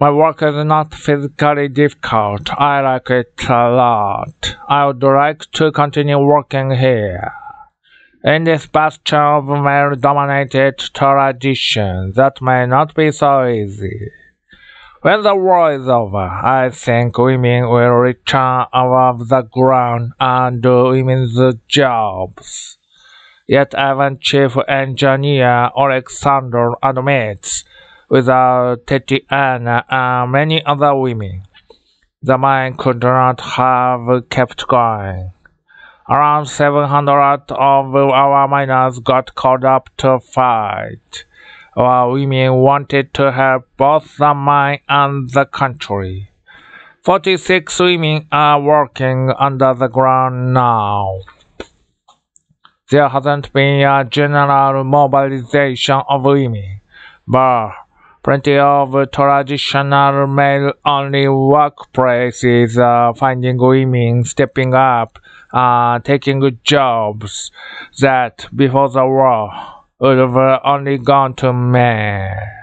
My work is not physically difficult. I like it a lot. I would like to continue working here. In this bastion of male-dominated tradition, that may not be so easy. When the war is over, I think women will return above the ground and do women's jobs. Yet even Chief Engineer Alexander admits, without Tatiana and uh, many other women, the mine could not have kept going. Around 700 of our miners got called up to fight. Our women wanted to help both the mine and the country. 46 women are working under the ground now. There hasn't been a general mobilization of women, but plenty of traditional male-only workplaces are finding women stepping up and taking jobs that before the war would have only gone to men.